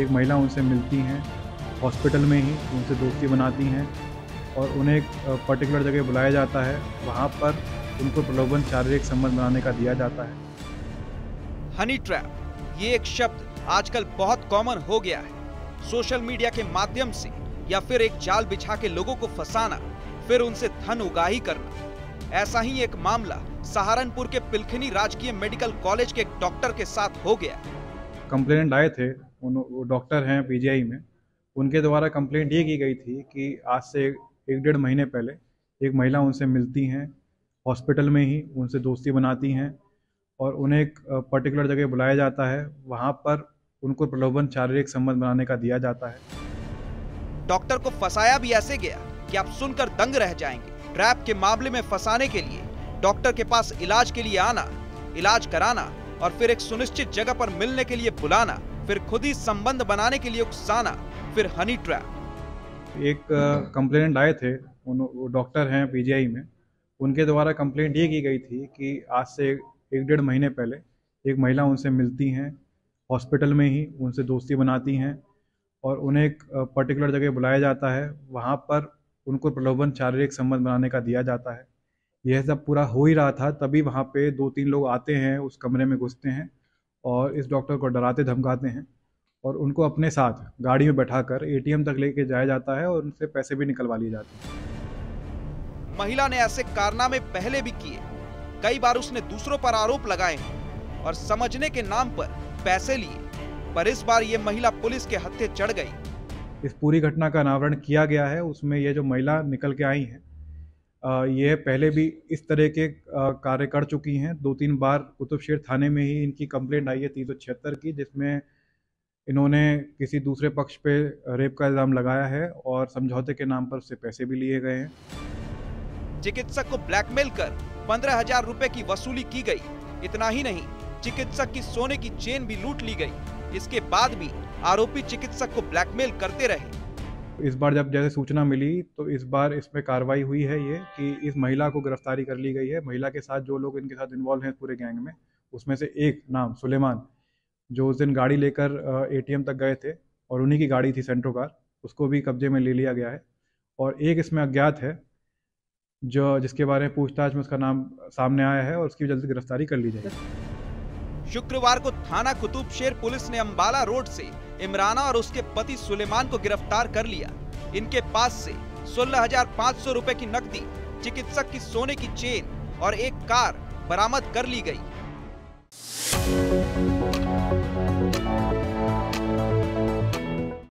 एक महिला उनसे मिलती हैं, हॉस्पिटल में ही उनसे दोस्ती बनाती हैं और उन्हें एक पर्टिकुलर जगह बुलाया जाता है। वहाँ पर उनको प्रलोभन शारीरिक संबंध बनाने का दिया जाता है। हनी ट्रैप ये एक शब्द आजकल बहुत कॉमन हो गया है। सोशल मीडिया के माध्यम से या फिर एक जाल बिछा के लोगों को फंसाना, फिर उनसे धन उगाही करना। ऐसा ही एक मामला सहारनपुर के पिलखनी राजकीय मेडिकल कॉलेज के एक डॉक्टर के साथ हो गया। कंप्लेनेंट आए थे, उन डॉक्टर हैं पीजीआई में, उनके द्वारा कंप्लेंट ये की गई थी कि आज से एक डेढ़ महीने पहले एक महिला उनसे मिलती हैं, हॉस्पिटल में ही उनसे दोस्ती बनाती हैं और उन्हें एक पर्टिकुलर जगह बुलाया जाता है, वहाँ पर उनको प्रलोभन शारीरिक संबंध बनाने का दिया जाता है। डॉक्टर को फंसाया भी ऐसे गया कि आप सुनकर दंग रह जाएँगे। ट्रैप के मामले में फंसाने के लिए डॉक्टर के पास इलाज के लिए आना, इलाज कराना और फिर एक सुनिश्चित जगह पर मिलने के लिए बुलाना, फिर खुद ही संबंध बनाने के लिए उकसाना, फिर हनी ट्रैप एक कंप्लेनेंट आए थे डॉक्टर हैं पीजीआई में, उनके द्वारा कंप्लेंट ये की गई थी कि आज से एक डेढ़ महीने पहले एक महिला उनसे मिलती हैं हॉस्पिटल में ही उनसे दोस्ती बनाती हैं और उन्हें एक पर्टिकुलर जगह बुलाया जाता है, वहाँ पर उनको प्रलोभन शारीरिक संबंध बनाने का दिया जाता है। यह सब पूरा हो ही रहा था तभी वहाँ पे दो तीन लोग आते हैं उस कमरे में घुसते हैं और इस डॉक्टर को डराते धमकाते हैं और उनको अपने साथ गाड़ी में बैठाकर एटीएम तक लेके जाया जाता है और उनसे पैसे भी निकलवा लिए जाते हैं। महिला ने ऐसे कारनामे पहले भी किए। कई बार उसने दूसरों पर आरोप लगाए हैं और समझने के नाम पर पैसे लिए पर इस बार ये महिला पुलिस के हत्थे चढ़ गई। इस पूरी घटना का अनावरण किया गया है उसमें ये जो महिला निकल के आई हैं ये पहले भी इस तरह के कार्य कर चुकी हैं। दो तीन बार कुतुबशेर थाने में ही इनकी कंप्लेंट आई है तीन सौ छिहत्तर की, जिसमें इन्होंने किसी दूसरे पक्ष पे रेप का इल्ज़ाम लगाया है और समझौते के नाम पर उससे पैसे भी लिए गए हैं। चिकित्सक को ब्लैकमेल कर पंद्रह हज़ार रूपए की वसूली की गई। इतना ही नहीं, चिकित्सक की सोने की चेन भी लूट ली गई। इसके बाद भी आरोपी चिकित्सक को ब्लैकमेल करते रहे। इस बार जब जैसे सूचना मिली तो इस बार इसमें कार्रवाई हुई है ये कि इस महिला को गिरफ्तारी कर ली गई है। महिला के साथ जो लोग इनके साथ इन्वॉल्व हैं पूरे गैंग में, उसमें से एक नाम सुलेमान, जो उस दिन गाड़ी लेकर एटीएम तक गए थे और उन्हीं की गाड़ी थी सेंट्रो कार उसको भी कब्जे में ले लिया गया है। और एक इसमें अज्ञात है, जो जिसके बारे में पूछताछ में उसका नाम सामने आया है और उसकी जल्दी गिरफ्तारी कर ली जाएगी। शुक्रवार को थाना कुतुब शेर पुलिस ने अम्बाला रोड से इमराना और उसके पति सुलेमान को गिरफ़्तार कर लिया। इनके पास से सोलह हज़ार पाँच सौ रूपए की नकदी, चिकित्सक की सोने की चेन और एक कार बरामद कर ली गई।